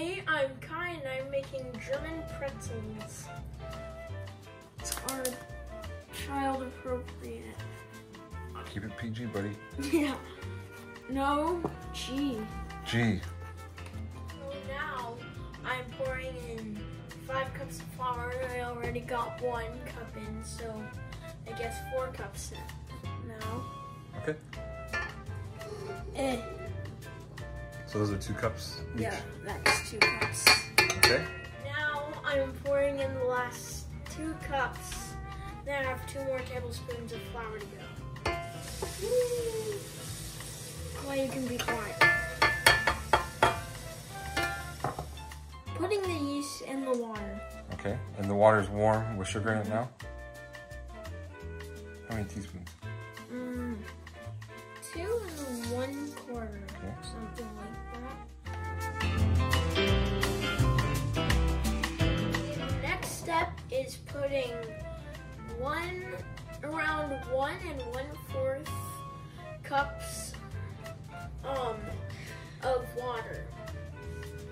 Today I'm kind. I'm making German pretzels. Are child appropriate. Keep it PG, buddy. Yeah. No. G. G. So now I'm pouring in five cups of flour. I already got one cup in, so I guess four cups now. Okay. Eh. So those are two cups each. Yeah, that's two cups. Okay. Now I'm pouring in the last two cups. Then I have two more tablespoons of flour to go. Well, you can be quiet. Putting the yeast in the water. Okay. And the water's warm with sugar in it now? How many teaspoons? Mm, two and one quarter, Okay. something like one, around one and one fourth cups um, of water.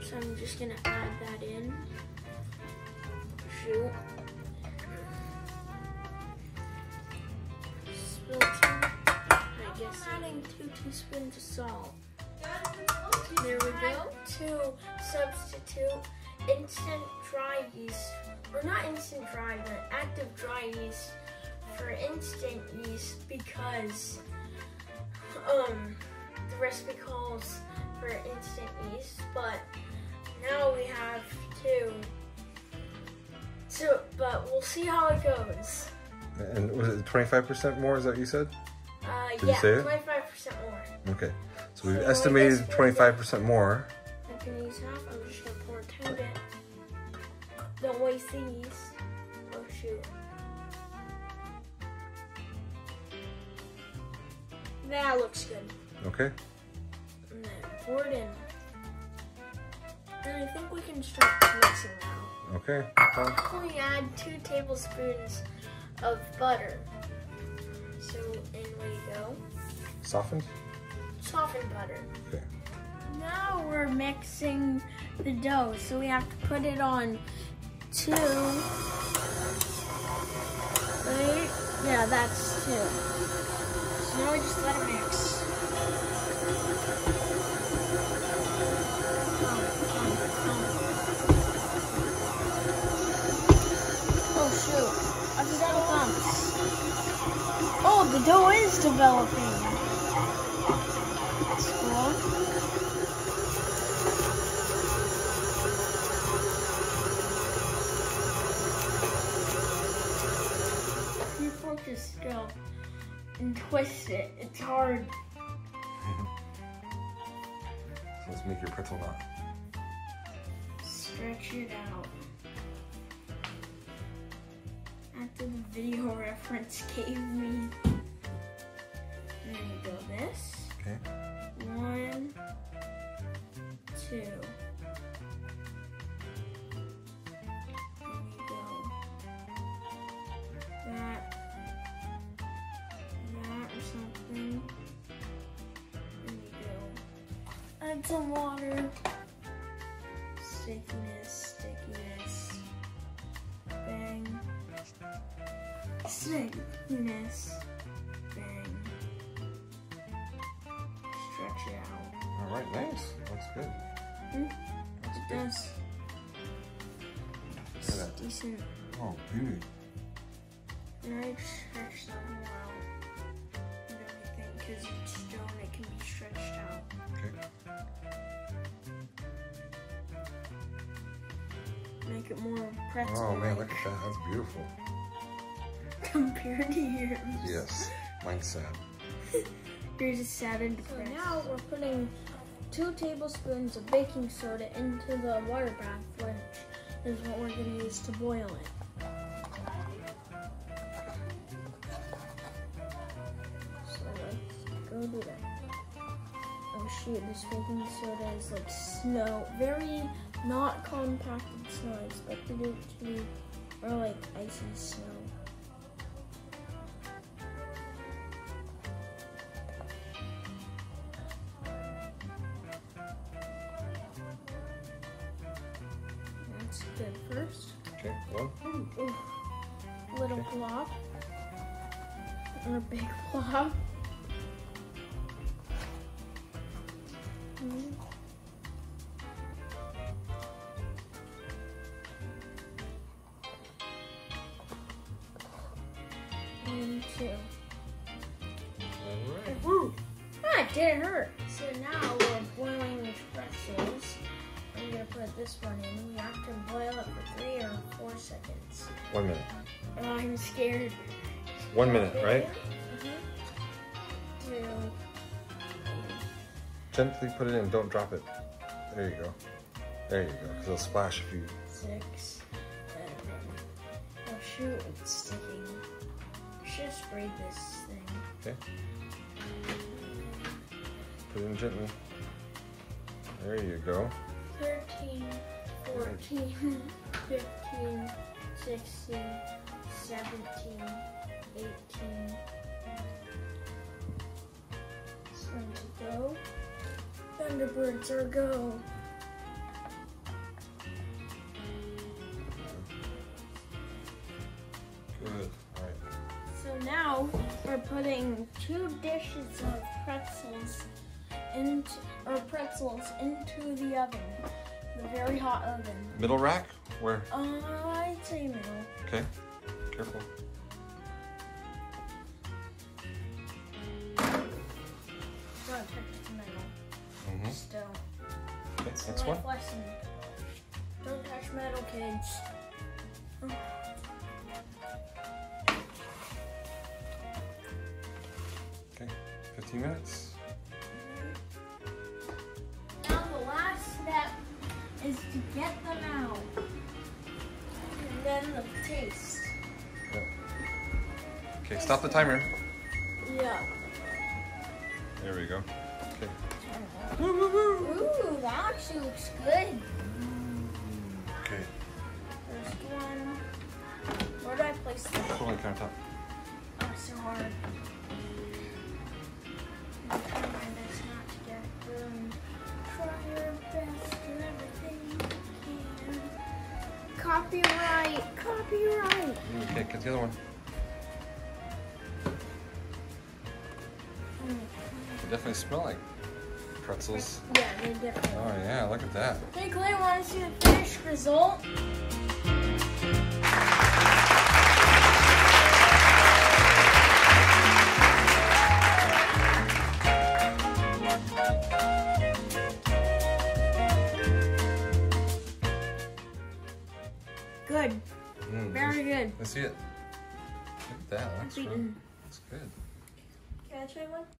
So I'm just gonna add that in. Shoot. I guess adding two teaspoons of salt. There we go. To substitute instant dry yeast, or not instant dry, but active dry yeast for instant yeast because um the recipe calls for instant yeast, but now we have two. So, but we'll see how it goes. And was it 25% more? Is that what you said? Uh, Did you yeah, say it? 25% more. Okay. So we've So I estimated guess we're 25% more. Don't waste the yeast. Oh shoot. That looks good. Okay. And then pour it in. And I think we can start mixing now. Okay. We add two tablespoons of butter. So in we go. Softened? Softened butter. Okay. Now we're mixing the dough, so we have to put it on two. Wait, yeah, that's two. So now we just let it mix. Oh shoot, I forgot about this. Oh, the dough is developing. And twist it. It's hard. So let's make your pretzel knot. Stretch it out. After the video reference gave me. There you go. This. Okay. One, two. Add some water. Stickiness, stickiness. Bang. Stickiness. Bang. Stretch it out. All right. Nice. Looks good. Hmm? Looks It good. does. That. Decent. Oh, beauty. And I stretch whole out and everything because it's stone, it can be stretched out. Okay. Make it more pretzel Oh man, look at that. That's beautiful. compared to yours. Yes. Mine's sad. Yours is sad and depressed. So now we're putting two tablespoons of baking soda into the water bath, which is what we're going to use to boil it. So let's go do that. Shoot, this baking soda is like snow. Very not compacted snow. I expected it to be more like icy snow. it first. Okay, one. Ooh, ooh. Little Okay. blob. And a big blob. Mm. And two. All right. Woo! Ah, it didn't hurt. So now we're boiling the pretzels. I'm gonna put this one in. We have to boil it for three or four seconds. One minute. Oh, I'm scared. One minute, right? Gently put it in. Don't drop it. There you go. There you go. Because it'll splash if you. Six. Seven. Oh shoot, it's sticking. I should sprayed this thing. Okay. Put it in gently. There you go. 13, 14, 15, 16, 17, 18. Thunderbirds are go. Good. All right. So now we're putting two dishes of pretzels into or pretzels into the oven, the very hot oven. Middle rack? Where? Uh, I'd say middle. Okay. Careful. The middle. Mm-hmm. Just don't. It's a next one. lesson. Don't touch metal, kids. Okay. 15 minutes. Now the last step is to get them out. And then the taste. Okay, stop the timer. Yeah. There we go. Okay. Ooh, that actually looks good. Okay. First one. Where do I place them? Put on the countertop. Oh, so hard. Try my best not to get burned. Try your best, do everything you can. Copyright, copyright. Okay, get the other one. Definitely smell like pretzels. Yeah, they definitely. Oh yeah, look at that. Hey, Clay, want to see the finished result? Good. Mm, Very good. Let's see it. Look at that. Looks, really, looks good. Can I try one?